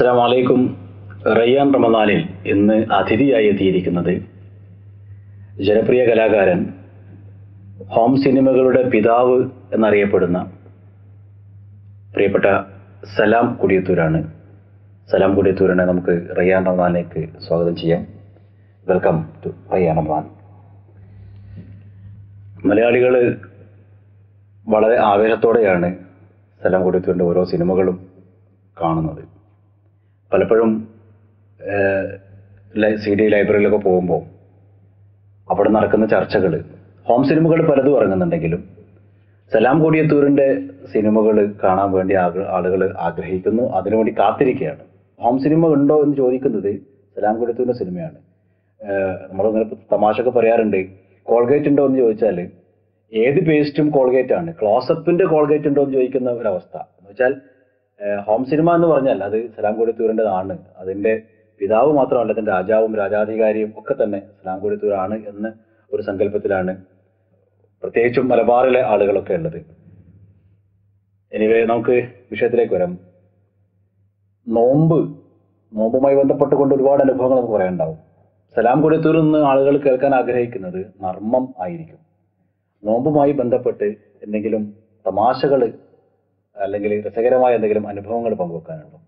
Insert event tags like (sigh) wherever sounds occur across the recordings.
അസ്സാം വലൈക്കും റയ്യാൻ റമദാനിൽ ഇന്ന് അതിഥിയായി എത്തിയിരിക്കുന്നത് ജനപ്രിയ കലാകാരൻ ഹോം സിനിമകളുടെ പിതാവ് എന്നറിയപ്പെടുന്ന പ്രിയപ്പെട്ട സലാം കുടിയത്തൂരാണ്. സലാം കുടിയത്തൂരിനെ നമുക്ക് റയ്യാൻ റമദാനിലേക്ക് സ്വാഗതം ചെയ്യാം. Welcome to Rayyan Ramadan. മലയാളികൾ വളരെ ആവേശത്തോടെയാണ് സലാം കുടിയത്തൂരിന്റെ ഓരോ സിനിമകളും കാണുന്നത്. പലപ്പോഴും സി ഡി ലൈബ്രറിയിലൊക്കെ പോകുമ്പോൾ അവിടെ നടക്കുന്ന ചർച്ചകൾ ഹോം സിനിമകൾ പലതും ഇറങ്ങുന്നുണ്ടെങ്കിലും സലാം കൊടിയത്തൂരിന്റെ സിനിമകൾ കാണാൻ വേണ്ടി ആളുകൾ ആഗ്രഹിക്കുന്നു അതിനുവേണ്ടി കാത്തിരിക്കുകയാണ്. ഹോം സിനിമ ഉണ്ടോ എന്ന് ചോദിക്കുന്നത് സലാം കൂടിയത്തൂരിന്റെ സിനിമയാണ്. നമ്മളിങ്ങനെ തമാശ ഒക്കെ പറയാറുണ്ട് കോൾഗേറ്റ് ഉണ്ടോ എന്ന് ചോദിച്ചാൽ ഏത് പേസ്റ്റും കോൾഗേറ്റ് ആണ്. ക്ലോസപ്പിന്റെ കോൾഗേറ്റ് ഉണ്ടോ എന്ന് ചോദിക്കുന്ന ഒരവസ്ഥ. എന്ന് വെച്ചാൽ ഹോം സിനിമ എന്ന് പറഞ്ഞാൽ അത് സലാം കൊടിത്തൂരിന്റെതാണ് അതിന്റെ പിതാവ് മാത്രമല്ല അതിന്റെ രാജാവും രാജാധികാരിയും ഒക്കെ തന്നെ സലാം കൊടിത്തൂരാണ് എന്ന് ഒരു സങ്കല്പത്തിലാണ് പ്രത്യേകിച്ചും മലബാറിലെ ആളുകളൊക്കെ ഉള്ളത്. എനിവേ നമുക്ക് വിഷയത്തിലേക്ക് വരാം. നോമ്പ് നോമ്പുമായി ബന്ധപ്പെട്ടുകൊണ്ട് ഒരുപാട് അനുഭവങ്ങൾ നമുക്ക് പറയാനുണ്ടാവും. സലാം കൊടിത്തൂരിൽ നിന്ന് ആളുകൾ കേൾക്കാൻ ആഗ്രഹിക്കുന്നത് നർമ്മം ആയിരിക്കും. നോമ്പുമായി ബന്ധപ്പെട്ട് എന്തെങ്കിലും തമാശകൾ അല്ലെങ്കിൽ രസകരമായ എന്തെങ്കിലും അനുഭവങ്ങൾ പങ്കുവെക്കാനുണ്ടോ?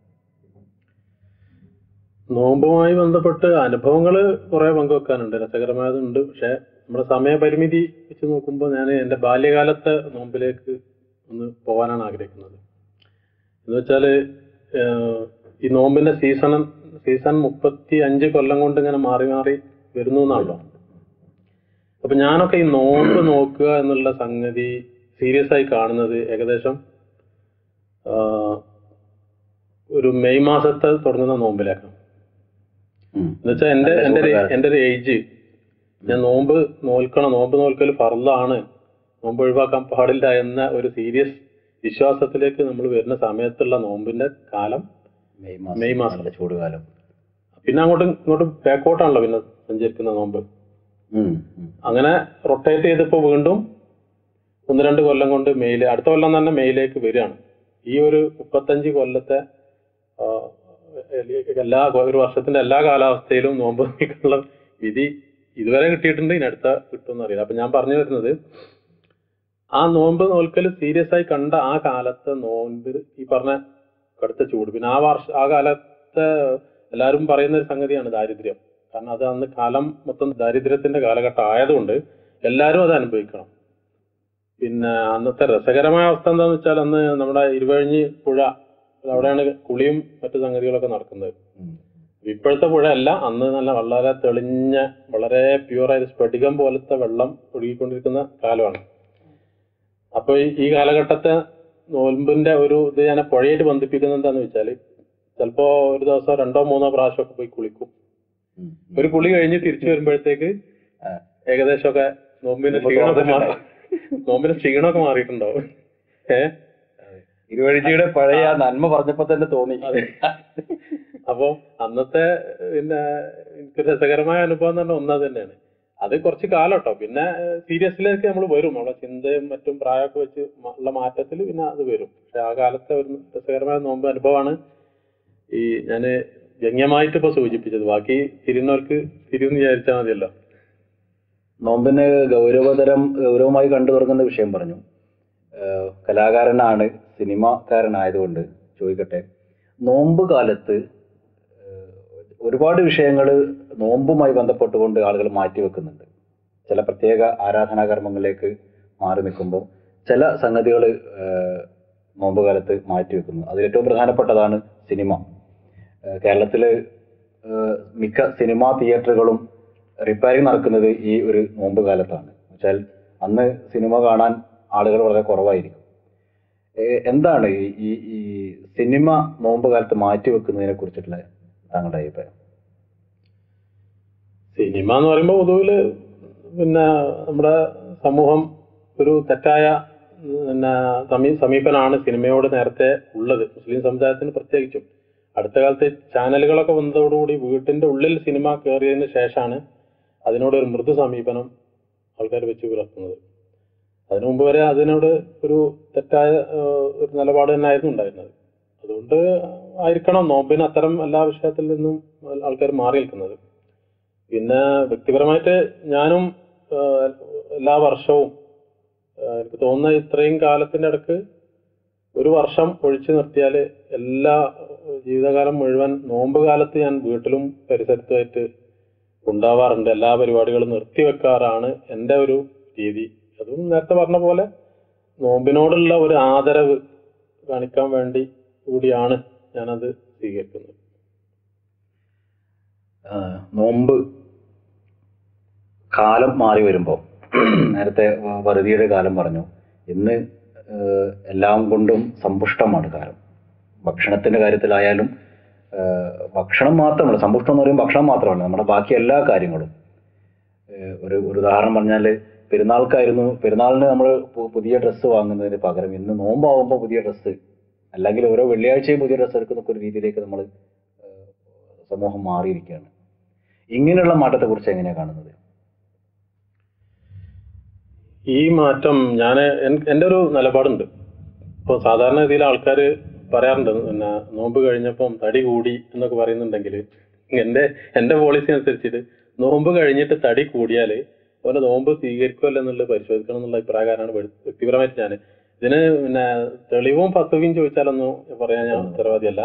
നോമ്പുമായി ബന്ധപ്പെട്ട് അനുഭവങ്ങൾ കുറെ പങ്കുവെക്കാനുണ്ട്. രസകരമായതുണ്ട്. പക്ഷെ നമ്മുടെ സമയപരിമിതി വെച്ച് നോക്കുമ്പോൾ ഞാൻ എന്റെ ബാല്യകാലത്തെ നോമ്പിലേക്ക് ഒന്ന് പോകാനാണ് ആഗ്രഹിക്കുന്നത്. എന്ന് വെച്ചാൽ ഈ നോമ്പിന്റെ സീസൺ സീസൺ മുപ്പത്തി അഞ്ച് കൊല്ലം കൊണ്ട് ഇങ്ങനെ മാറി മാറി വരുന്നു എന്നാണല്ലോ അപ്പൊ ഞാനൊക്കെ ഈ നോമ്പ് നോക്കുക എന്നുള്ള സംഗതി സീരിയസ് ആയി കാണുന്നത് ഏകദേശം ഒരു മെയ് മാസത്തെ തുടങ്ങുന്ന നോമ്പിലേക്കാണ് എന്നുവെച്ചാൽ എന്റെ എന്റെ ഒരു എന്റെ ഒരു ഏജ്. ഞാൻ നോമ്പ് നോൽക്കണം നോമ്പ് നോൽക്കൽ ഫർദാണ് നോമ്പ് ഒഴിവാക്കാൻ പാടില്ല എന്ന ഒരു സീരിയസ് വിശ്വാസത്തിലേക്ക് നമ്മൾ വരുന്ന സമയത്തുള്ള നോമ്പിന്റെ കാലം മെയ് മാസം ചൂട് കാലം പിന്നെ അങ്ങോട്ട് ഇങ്ങോട്ട് ബാക്കോട്ടാണല്ലോ പിന്നെ സഞ്ചരിക്കുന്ന നോമ്പ്. അങ്ങനെ റൊട്ടേറ്റ് ചെയ്തപ്പോ വീണ്ടും ഒന്ന് രണ്ട് കൊല്ലം കൊണ്ട് മെയിൽ അടുത്ത കൊല്ലം തന്നെ മെയിലേക്ക് വരികയാണ്. ഈ ഒരു മുപ്പത്തഞ്ച് കൊല്ലത്തെ എല്ലാ ഒരു വർഷത്തിന്റെ എല്ലാ കാലാവസ്ഥയിലും നോമ്പ് നോക്കിയിട്ടുള്ള വിധി ഇതുവരെ കിട്ടിയിട്ടുണ്ട്. ഇനി അടുത്ത കിട്ടുമെന്ന് അറിയില്ല. അപ്പൊ ഞാൻ പറഞ്ഞു വരുന്നത് ആ നോമ്പ് നോൽക്കൽ സീരിയസ് ആയി കണ്ട ആ കാലത്തെ നോമ്പ് ഈ പറഞ്ഞ കടുത്ത ചൂട്. പിന്നെ ആ വർഷ ആ കാലത്തെ എല്ലാവരും പറയുന്ന ഒരു സംഗതിയാണ് ദാരിദ്ര്യം. കാരണം അത് അന്ന് കാലം മൊത്തം ദാരിദ്ര്യത്തിന്റെ കാലഘട്ടം ആയതുകൊണ്ട് എല്ലാവരും അത് അനുഭവിക്കണം. പിന്നെ അന്നത്തെ രസകരമായ അവസ്ഥ എന്താന്ന് വെച്ചാൽ അന്ന് നമ്മുടെ ഇരുവഴിഞ്ഞി പുഴ അവിടെയാണ് കുളിയും മറ്റു സംഗതികളൊക്കെ നടക്കുന്നത്. ഇപ്പോഴത്തെ പുഴ അല്ല അന്ന് നല്ല വളരെ തെളിഞ്ഞ വളരെ പ്യുവറായ സ്ഫടികം പോലത്തെ വെള്ളം ഒഴുകിക്കൊണ്ടിരിക്കുന്ന കാലമാണ്. അപ്പൊ ഈ കാലഘട്ടത്തെ നോൽമ്പിന്റെ ഒരു ഇത് ഞാൻ പുഴയായിട്ട് ബന്ധിപ്പിക്കുന്നത് എന്താന്ന് വെച്ചാൽ ചിലപ്പോ ഒരു ദിവസം രണ്ടോ മൂന്നോ പ്രാവശ്യമൊക്കെ പോയി കുളിക്കും. ഒരു കുളി കഴിഞ്ഞ് തിരിച്ചു വരുമ്പോഴത്തേക്ക് ഏകദേശമൊക്കെ നോമ്പിന്റെ ക്ഷീണമൊക്കെ മാറി. നോമ്പിന്റെ ക്ഷീണമൊക്കെ മാറിയിട്ടുണ്ടാവും. ഏഹ് ഇരുവഴിജിയുടെ പഴയ നന്മ പറഞ്ഞപ്പോ തന്നെ തോന്നി. അപ്പൊ അന്നത്തെ പിന്നെ എനിക്ക് രസകരമായ അനുഭവം എന്ന് പറഞ്ഞാൽ ഒന്നത് തന്നെയാണ്. അത് കുറച്ച് കാലം കേട്ടോ പിന്നെ സീരിയസിലേക്ക് നമ്മൾ വരും. നമ്മളെ ചിന്തയും മറ്റും പ്രായമൊക്കെ വെച്ച് ഉള്ള മാറ്റത്തിൽ പിന്നെ അത് വരും. പക്ഷെ ആ കാലത്തെ ഒരു രസകരമായ നോമ്പ് അനുഭവമാണ് ഈ ഞാൻ വ്യംഗ്യമായിട്ട് ഇപ്പൊ സൂചിപ്പിച്ചത്. ബാക്കി തിരിയുന്നവർക്ക് തിരിയുന്ന് വിചാരിച്ചാൽ മതിയല്ലോ. നോമ്പിന് ഗൗരവതരം ഗൗരവമായി കണ്ടു തുടങ്ങുന്ന വിഷയം പറഞ്ഞു. കലാകാരനാണ് സിനിമാക്കാരനായതുകൊണ്ട് ചോദിക്കട്ടെ. നോമ്പ് കാലത്ത് ഒരുപാട് വിഷയങ്ങൾ നോമ്പുമായി ബന്ധപ്പെട്ടുകൊണ്ട് ആളുകൾ മാറ്റിവെക്കുന്നുണ്ട് ചില പ്രത്യേക ആരാധനാ കർമ്മങ്ങളിലേക്ക് മാറി നിൽക്കുമ്പോൾ ചില സംഗതികൾ നോമ്പ് കാലത്ത് മാറ്റിവെക്കുന്നു അതിൽ ഏറ്റവും പ്രധാനപ്പെട്ടതാണ് സിനിമ. കേരളത്തിൽ മിക്ക സിനിമാ തിയേറ്ററുകളും റിപ്പയറിംഗ് നടക്കുന്നത് ഈ ഒരു നോമ്പ് കാലത്താണ്. വെച്ചാൽ അന്ന് സിനിമ കാണാൻ ആളുകൾ വളരെ കുറവായിരിക്കും. എന്താണ് ഈ ഈ സിനിമ നോമ്പ് കാലത്ത് മാറ്റി വെക്കുന്നതിനെ കുറിച്ചിട്ടുള്ള താങ്കളുടെ അഭിപ്രായം? സിനിമ എന്ന് പറയുമ്പോൾ പൊതുവിൽ പിന്നെ നമ്മുടെ സമൂഹം ഒരു തെറ്റായ പിന്നെ സമീ സമീപനാണ് സിനിമയോട് നേരത്തെ ഉള്ളത്. മുസ്ലിം സമുദായത്തിന് പ്രത്യേകിച്ചും. അടുത്ത കാലത്ത് ചാനലുകളൊക്കെ വന്നതോടുകൂടി വീട്ടിന്റെ ഉള്ളിൽ സിനിമ കയറിയതിന് ശേഷമാണ് അതിനോട് ഒരു മൃദു സമീപനം ആൾക്കാർ വെച്ച് പുലർത്തുന്നത്. അതിനു മുമ്പ് വരെ അതിനോട് ഒരു തെറ്റായ ഒരു നിലപാട് തന്നെയായിരുന്നു ഉണ്ടായിരുന്നത്. അതുകൊണ്ട് ആയിരിക്കണം നോമ്പിന് അത്തരം എല്ലാ വിഷയത്തിൽ നിന്നും ആൾക്കാർ മാറി നിൽക്കുന്നത്. പിന്നെ വ്യക്തിപരമായിട്ട് ഞാനും എല്ലാ വർഷവും എനിക്ക് തോന്നുന്ന ഇത്രയും കാലത്തിന്റെ ഇടയ്ക്ക് ഒരു വർഷം ഒഴിച്ചു നിർത്തിയാൽ എല്ലാ ജീവിതകാലം മുഴുവൻ നോമ്പ് കാലത്ത് ഞാൻ വീട്ടിലും പരിസരത്തുമായിട്ട് ഉണ്ടാവാറുണ്ട്. എല്ലാ പരിപാടികളും നിർത്തിവെക്കാറാണ് എന്റെ ഒരു രീതി. അതും നേരത്തെ പറഞ്ഞ പോലെ നോമ്പിനോടുള്ള ഒരു ആദരവ് കാണിക്കാൻ വേണ്ടി കൂടിയാണ് ഞാനത് സ്വീകരിക്കുന്നത്. നോമ്പ് കാലം മാറി വരുമ്പോൾ നേരത്തെ വറുതിയുടെ കാലം പറഞ്ഞു ഇന്ന് എല്ലാം കൊണ്ടും സമ്പുഷ്ടമാണ് കാലം. ഭക്ഷണത്തിന്റെ കാര്യത്തിലായാലും ഭക്ഷണം മാത്രമല്ല സമ്പുഷ്ടം എന്ന് പറയുമ്പോൾ ഭക്ഷണം മാത്രമല്ല നമ്മുടെ ബാക്കി എല്ലാ കാര്യങ്ങളും. ഒരു ഒരു ഉദാഹരണം പറഞ്ഞാൽ പെരുന്നാൾക്കായിരുന്നു പെരുന്നാളിന് നമ്മൾ പുതിയ ഡ്രസ്സ് വാങ്ങുന്നതിന് പകരം ഇന്ന് നോമ്പാവുമ്പോൾ പുതിയ ഡ്രസ്സ് അല്ലെങ്കിൽ ഓരോ വെള്ളിയാഴ്ചയും പുതിയ ഡ്രസ്സ് എടുക്കുന്ന ഒരു രീതിയിലേക്ക് നമ്മൾ സമൂഹം മാറിയിരിക്കുകയാണ്. ഇങ്ങനെയുള്ള മാറ്റത്തെക്കുറിച്ച് എങ്ങനെയാണ് കാണുന്നത്? ഈ മാറ്റം ഞാൻ എന്റെ ഒരു നിലപാടുണ്ട്. ഇപ്പോൾ സാധാരണ രീതിയിൽ ആൾക്കാർ പറയാറുണ്ട്. പിന്നെ നോമ്പ് കഴിഞ്ഞപ്പം തടി കൂടി എന്നൊക്കെ പറയുന്നുണ്ടെങ്കിൽ എന്റെ എന്റെ പോളിസി അനുസരിച്ചിട്ട് നോമ്പ് കഴിഞ്ഞിട്ട് തടി കൂടിയാൽ ഓരോ നോമ്പ് സ്വീകരിക്കുമല്ലോ എന്നുള്ളത് പരിശോധിക്കണം എന്നുള്ള അഭിപ്രായക്കാരാണ് വ്യക്തിപരമായിട്ട് ഞാൻ ഇതിന് പിന്നെ തെളിവും പത്തുകയും ചോദിച്ചാലൊന്നും പറയാൻ ഞാൻ ഉത്തരവാദിയല്ല.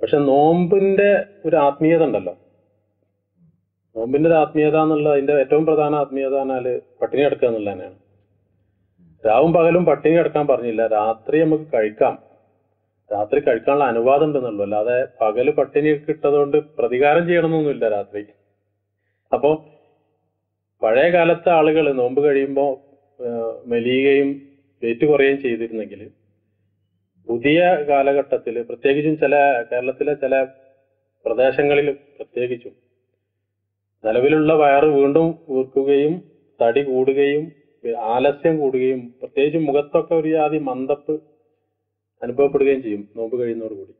പക്ഷെ നോമ്പിന്റെ ഒരു ആത്മീയത ഉണ്ടല്ലോ. നോമ്പിന്റെ ഒരു ആത്മീയത എന്നുള്ള അതിന്റെ ഏറ്റവും പ്രധാന ആത്മീയത എന്നാൽ പട്ടിണി കിടക്കുക എന്നുള്ളത് തന്നെയാണ് രാവും പകലും പട്ടിണി കിടക്കാൻ പറഞ്ഞില്ല. രാത്രി നമുക്ക് കഴിക്കാം. രാത്രി കഴിക്കാനുള്ള അനുവാദം ഉണ്ടെന്നുള്ളൂ. അല്ലാതെ പകൽ പട്ടിണി കിട്ടതുകൊണ്ട് പ്രതികാരം ചെയ്യണമെന്നൊന്നുമില്ല രാത്രി. അപ്പോ പഴയ കാലത്തെ ആളുകൾ നോമ്പ് കഴിയുമ്പോൾ മെലിയുകയും വെയിറ്റ് കുറയുകയും ചെയ്തിരുന്നെങ്കിൽ പുതിയ കാലഘട്ടത്തിൽ പ്രത്യേകിച്ചും ചില കേരളത്തിലെ ചില പ്രദേശങ്ങളിൽ പ്രത്യേകിച്ചും നിലവിലുള്ള വയറ് വീണ്ടും ഊർക്കുകയും തടി കൂടുകയും ആലസ്യം കൂടുകയും പ്രത്യേകിച്ചും മുഖത്തൊക്കെ ഒരു ജാതി മന്ദപ്പ് അനുഭവപ്പെടുകയും ചെയ്യും നോമ്പ് കഴിയുന്നതോടുകൂടി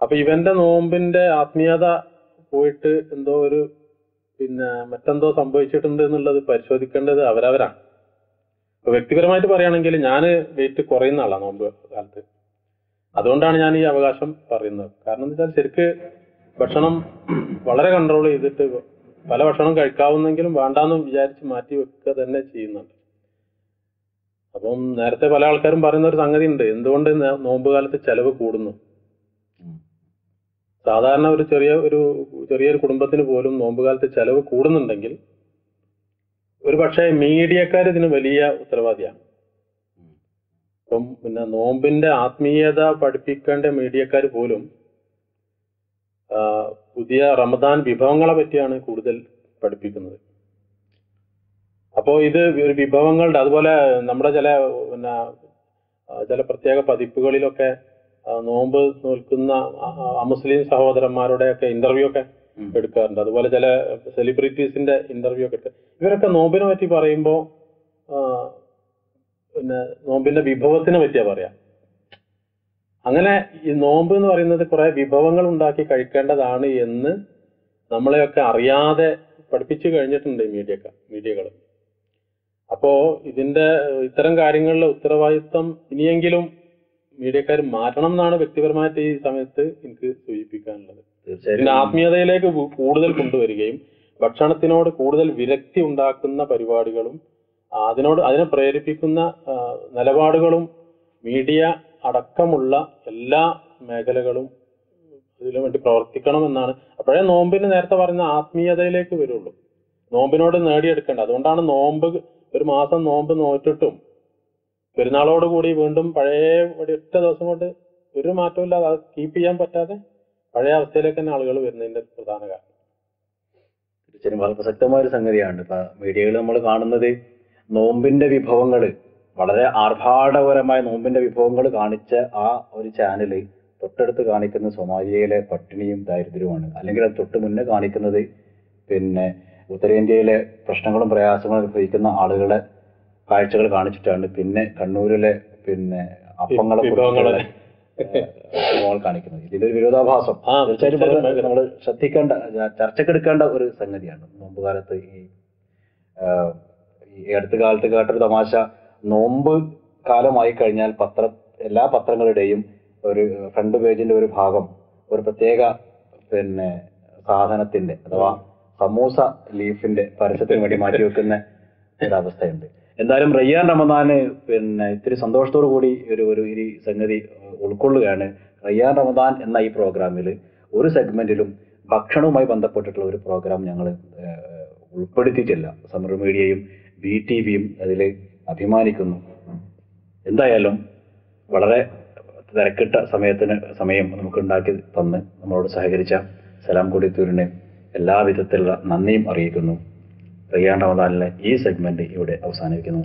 അപ്പൊ ഇവന്റെ നോമ്പിന്റെ ആത്മീയത പോയിട്ട് എന്തോ ഒരു പിന്നെ മറ്റെന്തോ സംഭവിച്ചിട്ടുണ്ട് എന്നുള്ളത് പരിശോധിക്കേണ്ടത് അവരവരാണ്. വ്യക്തിപരമായിട്ട് പറയുകയാണെങ്കിൽ ഞാൻ വെയിറ്റ് കുറയുന്ന ആളാണ് നോമ്പ് കാലത്ത്. അതുകൊണ്ടാണ് ഞാൻ ഈ അവകാശം പറയുന്നത്. കാരണം എന്താ വെച്ചാൽ ശരിക്ക് ഭക്ഷണം വളരെ കൺട്രോൾ ചെയ്തിട്ട് പല ഭക്ഷണം കഴിക്കാവുന്നെങ്കിലും വേണ്ടാന്ന് വിചാരിച്ച് മാറ്റി വെക്കുക തന്നെ ചെയ്യുന്നുണ്ട്. അപ്പം നേരത്തെ പല ആൾക്കാരും പറയുന്ന ഒരു സംഗതി ഉണ്ട് എന്തുകൊണ്ട് നോമ്പ് കാലത്ത് ചെലവ് കൂടുന്നു? സാധാരണ ഒരു ചെറിയ ഒരു ചെറിയൊരു കുടുംബത്തിന് പോലും നോമ്പ് കാലത്ത് ചെലവ് കൂടുന്നുണ്ടെങ്കിൽ ഒരു പക്ഷേ മീഡിയക്കാർ ഇതിന് വലിയ ഉത്തരവാദിയാണ്. ഇപ്പം പിന്നെ നോമ്പിന്റെ ആത്മീയത പഠിപ്പിക്കേണ്ട മീഡിയക്കാർ പോലും പുതിയ റമദാൻ വിഭവങ്ങളെ പറ്റിയാണ് കൂടുതൽ പഠിപ്പിക്കുന്നത്. അപ്പോ ഇത് ഒരു വിഭവങ്ങളുടെ അതുപോലെ നമ്മുടെ ചില പിന്നെ ചില പ്രത്യേക പതിപ്പുകളിലൊക്കെ നോമ്പ് നോൽക്കുന്ന മുസ്ലിം സഹോദരന്മാരുടെ ഒക്കെ ഇന്റർവ്യൂ ഒക്കെ എടുക്കാറുണ്ട്. അതുപോലെ ചില സെലിബ്രിറ്റീസിന്റെ ഇന്റർവ്യൂ ഒക്കെ ഇവരൊക്കെ നോമ്പിനെ പറ്റി പറയുമ്പോൾ പിന്നെ നോമ്പിന്റെ വിഭവത്തിനെ പറ്റിയാ പറയാ. അങ്ങനെ ഈ നോമ്പ് എന്ന് പറയുന്നത് കുറെ വിഭവങ്ങൾ ഉണ്ടാക്കി കഴിക്കേണ്ടതാണ് എന്ന് നമ്മളെയൊക്കെ അറിയാതെ പഠിപ്പിച്ചു കഴിഞ്ഞിട്ടുണ്ട് മീഡിയക്ക മീഡിയകൾ അപ്പോ ഇതിന്റെ ഇത്തരം കാര്യങ്ങളിലെ ഉത്തരവാദിത്വം ഇനിയെങ്കിലും മീഡിയക്കാർ മാറ്റണം എന്നാണ് വ്യക്തിപരമായിട്ട് ഈ സമയത്ത് എനിക്ക് സൂചിപ്പിക്കാനുള്ളത്. പിന്നെ ആത്മീയതയിലേക്ക് കൂടുതൽ കൊണ്ടുവരികയും ഭക്ഷണത്തിനോട് കൂടുതൽ വിരക്തി ഉണ്ടാക്കുന്ന പരിപാടികളും അതിനോട് അതിനെ പ്രേരിപ്പിക്കുന്ന നിലപാടുകളും മീഡിയ അടക്കമുള്ള എല്ലാ മേഖലകളും ഇതിനു വേണ്ടി പ്രവർത്തിക്കണം എന്നാണ് അപ്പോഴേ നോമ്പിന് നേരത്തെ പറഞ്ഞ ആത്മീയതയിലേക്ക് വരുള്ളൂ. നോമ്പിനോട് നേടിയെടുക്കേണ്ടത്. അതുകൊണ്ടാണ് നോമ്പ് ഒരു മാസം നോമ്പ് നോറ്റിട്ടും പെരുന്നാളോടുകൂടി വീണ്ടും പഴയ ഒറ്റ ദിവസം കൊണ്ട് ഒരു മാറ്റവും ഇല്ലാതെ അത് കീപ്പ് ചെയ്യാൻ പറ്റാതെ പഴയ അവസ്ഥയിലേക്ക് തന്നെ ആളുകൾ വരുന്നതിന്റെ പ്രധാന കാരണം. തീർച്ചയായും വളരെ പ്രസക്തമായ ഒരു സംഗതിയാണ്. ഇപ്പൊ മീഡിയയിൽ നമ്മൾ കാണുന്നത് നോമ്പിന്റെ വിഭവങ്ങൾ വളരെ ആർഭാടപരമായ നോമ്പിന്റെ വിഭവങ്ങൾ കാണിച്ച ആ ഒരു ചാനൽ തൊട്ടടുത്ത് കാണിക്കുന്ന സൊമാലിയയിലെ പട്ടിണിയും ദാരിദ്ര്യവുമാണ്. അല്ലെങ്കിൽ അത് തൊട്ട് മുന്നേ കാണിക്കുന്നത് പിന്നെ ഉത്തരേന്ത്യയിലെ പ്രശ്നങ്ങളും പ്രയാസങ്ങളും അനുഭവിക്കുന്ന ആളുകളെ കാഴ്ചകൾ കാണിച്ചിട്ടാണ്. പിന്നെ കണ്ണൂരിലെ പിന്നെ അപ്പങ്ങളെ. വിഭവങ്ങൾ കാണിക്കുന്നത്. ഇതിലൊരു വിരോധാഭാസം. തീർച്ചയായിട്ടും. നമ്മൾ ശ്രദ്ധിക്കേണ്ട ചർച്ചക്കെടുക്കേണ്ട ഒരു സംഗതിയാണ്. നോമ്പ് കാലത്ത് ഈ ഈ അടുത്ത കാലത്ത് കേട്ടൊരു തമാശ. നോമ്പ് കാലമായി കഴിഞ്ഞാൽ പത്ര എല്ലാ പത്രങ്ങളുടെയും ഒരു ഫ്രണ്ട് പേജിന്റെ ഒരു ഭാഗം ഒരു പ്രത്യേക പിന്നെ സാധനത്തിന്റെ അഥവാ സമൂസ ലീഫിന്റെ പരസ്യത്തിന് വേണ്ടി മാറ്റി വെക്കുന്ന (laughs) ഒരവസ്ഥയുണ്ട്. എന്തായാലും റയ്യാൻ റമദാന് പിന്നെ ഇത്തിരി സന്തോഷത്തോടു കൂടി ഒരു ഒരു ഈ സംഗതി ഉൾക്കൊള്ളുകയാണ്. റയ്യാൻ റമദാൻ എന്ന ഈ പ്രോഗ്രാമിൽ ഒരു സെഗ്മെന്റിലും ഭക്ഷണവുമായി ബന്ധപ്പെട്ടിട്ടുള്ള ഒരു പ്രോഗ്രാം ഞങ്ങൾ ഉൾപ്പെടുത്തിയിട്ടില്ല. സമർ മീഡിയയും ബി ടി വിയും അതിൽ അഭിമാനിക്കുന്നു. എന്തായാലും വളരെ തിരക്കിട്ട സമയത്തിന് സമയം നമുക്ക് ഉണ്ടാക്കി തന്ന് നമ്മളോട് സഹകരിച്ച സലാം കൊടിത്തൂരിനെ എല്ലാവിധത്തിലുള്ള നന്ദിയും അറിയിക്കുന്നു. റിയാൻ റമദാനിലെ ഈ സെഗ്മെന്റ് ഇവിടെ അവസാനിപ്പിക്കുന്നു.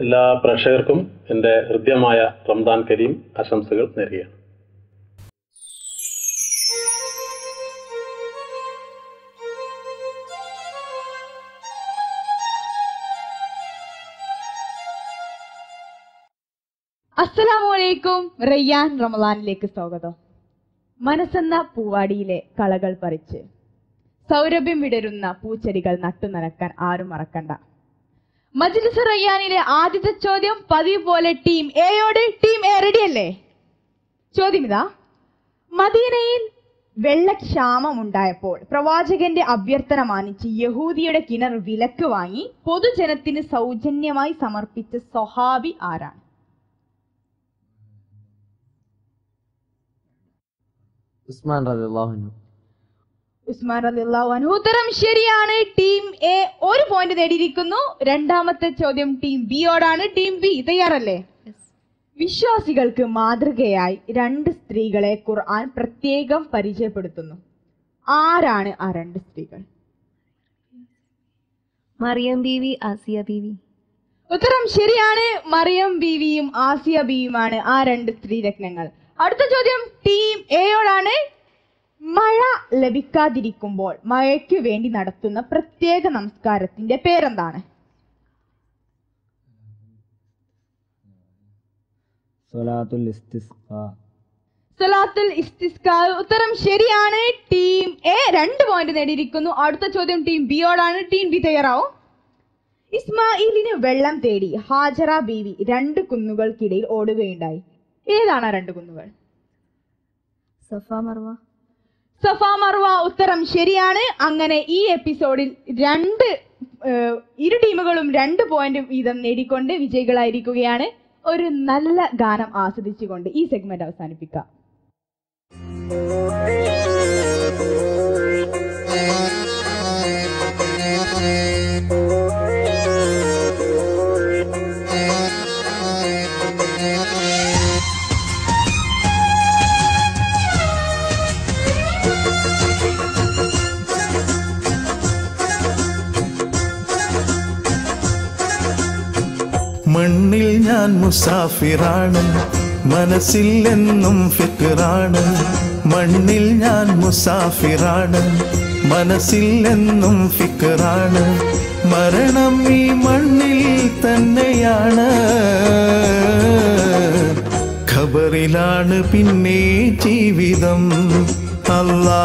എല്ലാ പ്രേക്ഷകർക്കും എന്റെ ഹൃദ്യമായ റംദാൻ കരീം ആശംസകൾ നേരുകയാണ്. അസ്സലാമലൈക്കും റയ്യാൻ റമദാനിലേക്ക് സ്വാഗതം. മനസ്സെന്ന പൂവാടിയിലെ കളകൾ പറിച്ച്. സൗരഭ്യം വിടരുന്ന പൂച്ചെടികൾ നട്ടു നനക്കാൻ ആരും മറക്കണ്ട. മജ്ലിസ് റയ്യാനിലെ ആദ്യത്തെ ചോദ്യം പതിവ് പോലെ ടീം എയോട് ടീം എ റെഡിയല്ലേ ചോദ്യം ഇതാ. മദീനയിൽ വെള്ളക്ഷാമം ഉണ്ടായപ്പോൾ പ്രവാചകന്റെ അഭ്യർത്ഥന മാനിച്ച് യഹൂദിയുടെ കിണർ വിലക്ക് വാങ്ങി പൊതുജനത്തിന് സൗജന്യമായി സമർപ്പിച്ച സ്വഹാബി ആരാണ്? ഉസ്മാൻ റളിയല്ലാഹു ഉസ്മാൻ അൻഹു. ഉത്തരം ശരിയാണ്. ടീം എ ഒരു പോയിന്റ് നേടിയിരിക്കുന്നു. രണ്ടാമത്തെ ചോദ്യം ടീം ബിയോടാണ് ടീം ബി തയ്യാറല്ലേ? വിശ്വാസികൾക്ക് മാതൃകയായി രണ്ട് സ്ത്രീകളെ ഖുർആൻ പ്രത്യേകം പരിചയപ്പെടുത്തുന്നു. ആരാണ് ആ രണ്ട് സ്ത്രീകൾ? മറിയം ബീവി ആസിയ ബീവി. ഉത്തരം ശരിയാണ്. മറിയം ബീവിയും ആസിയ ബീവിയുമാണ് ആ രണ്ട് സ്ത്രീരത്നങ്ങൾ അടുത്ത ചോദ്യം ടീം എയോടാണ് മഴ ലഭിക്കാതിരിക്കുമ്പോൾ മഴയ്ക്ക് വേണ്ടി നടത്തുന്ന പ്രത്യേക നമസ്കാരത്തിന്റെ പേരെന്താണ്? സലാത്തുൽ ഉത്തരം ശരിയാണ്. ടീം എ രണ്ട് പോയിന്റ് നേടിയിരിക്കുന്നു. അടുത്ത ചോദ്യം ടീം ബിയോടാണ്. ടീം ബി തയ്യാറാവും? ഇസ്മായിലിന് വെള്ളം തേടി ഹാജറ ബീവി രണ്ട് കുന്നുകൾക്കിടയിൽ ഓടുകയുണ്ടായി. ഏതാണ് ആ രണ്ട് കുന്നുകൾ? സഫ മർവ. സഫ മർവ ഉത്തരം ശരിയാണ്. അങ്ങനെ ഈ എപ്പിസോഡിൽ രണ്ട് ഇരു ടീമുകളും രണ്ട് പോയിന്റ് വീതം നേടിക്കൊണ്ട് വിജയികളായിരിക്കുകയാണ്. ഒരു നല്ല ഗാനം ആസ്വദിച്ചുകൊണ്ട് ഈ സെഗ്മെന്റ് അവസാനിപ്പിക്കാം. മണ്ണിൽ ഞാൻ മുസാഫിറാണ്. മനസ്സിൽ എന്നും ഫിക്റാണ്. മണ്ണിൽ ഞാൻ മുസാഫിറാണ്. മനസ്സിൽ എന്നും ഫിക്റാണ്. മരണം ഈ മണ്ണിൽ തന്നെയാണ്. ഖബറിലാണ് പിന്നെ ജീവിതം. അല്ലാ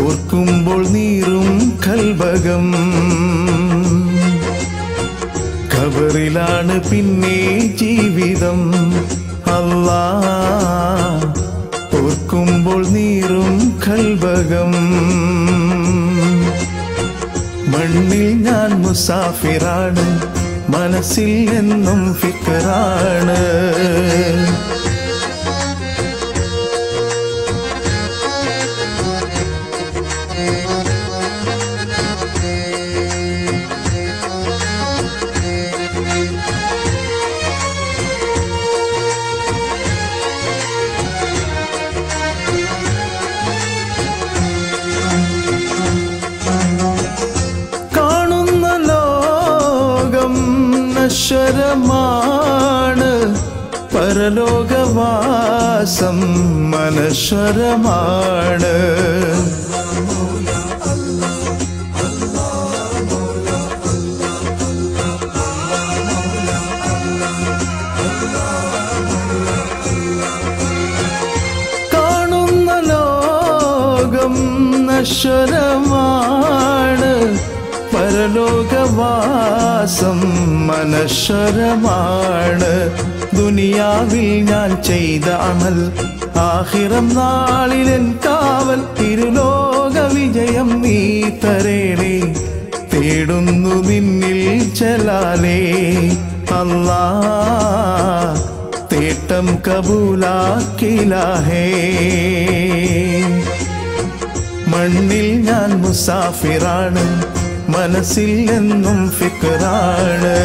ഓർക്കുമ്പോൾ നീറും കൽവകം ഖബറിലാണ് പിന്നെ ജീവിതം. അല്ലാ ഓർക്കുമ്പോൾ നീറും കൽവകം. മണ്ണിൽ ഞാൻ മുസാഫിറാണ് മനസ്സിൽ എന്നും ഫിക്കറാണ് പരലോകവാസം മനശ്വരമാണ് കാണുന്ന ലോകം നശ്വരമാണ്. പരലോകവാസം മനശ്വരമാണ് ദുനിയാവിൽ ഞാൻ ചെയ്ത അമൽ. ആഹിറം നാളിലെൻ കാവൽ തിരുലോക വിജയം നീ തരേണേ. തേടുന്നു നിന്നിൽ ചലാലേ അല്ലാ തേട്ടം കബൂലാക്കിലാഹേ മണ്ണിൽ ഞാൻ മുസാഫിറാണ്. മനസ്സിൽ എന്നും ഫിക്റാണ്.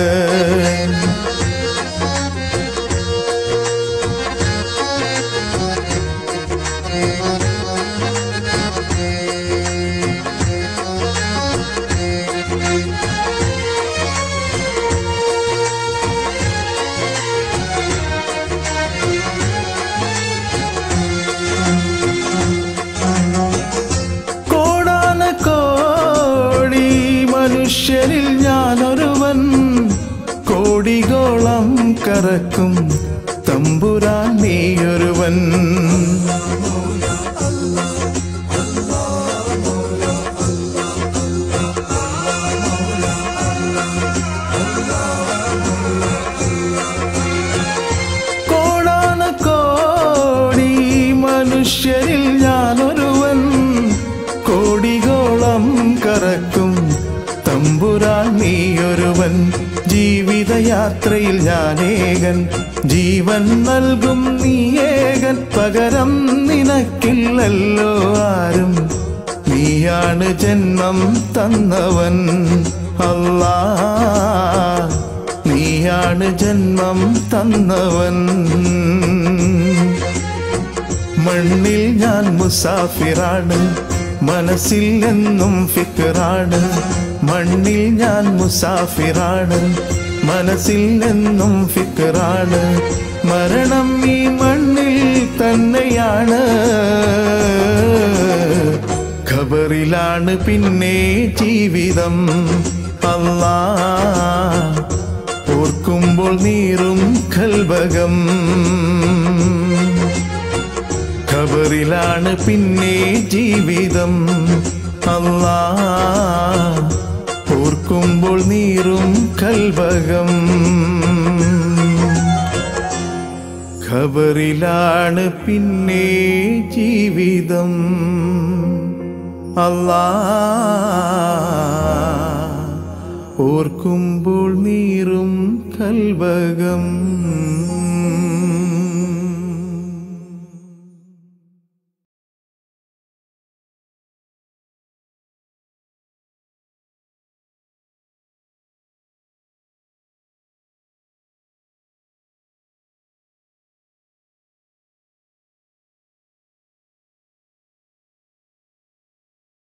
കറക്കും തമ്പുരാൻ നീയൊരുവൻ കോടാന തമ്പുരാൻ നീയൊരുവൻ ജീവിതയാത്രയിൽ ഞാനേകൻ. ജീവൻ നൽകും നീയേകൻ പകരം നിനക്കില്ലല്ലോ ആരും. നീയാണ് ജന്മം തന്നവൻ അല്ലാ. നീയാണ് ജന്മം തന്നവൻ. മണ്ണിൽ ഞാൻ മുസാഫിറാണ് മനസ്സിൽ എന്നും ഫിക്റാണ്. മണ്ണിൽ ഞാൻ മുസാഫിറാണ്. മനസ്സിൽ എന്നും ഫിക്റാണ്. മരണം ഈ മണ്ണിൽ തന്നെയാണ്. ഖബറിലാണ് പിന്നെ ജീവിതം. അല്ലാ ഓർക്കുമ്പോൾ നീറും കൽവകം ഖബറിലാണ് പിന്നെ ജീവിതം. അല്ലാ ഓർക്കുമ്പോൾ നീറും കൽവകം. ഖബറിലാണ് പിന്നെ ജീവിതം. അല്ലാ. ഓർക്കുമ്പോൾ നീറും കൽവകം.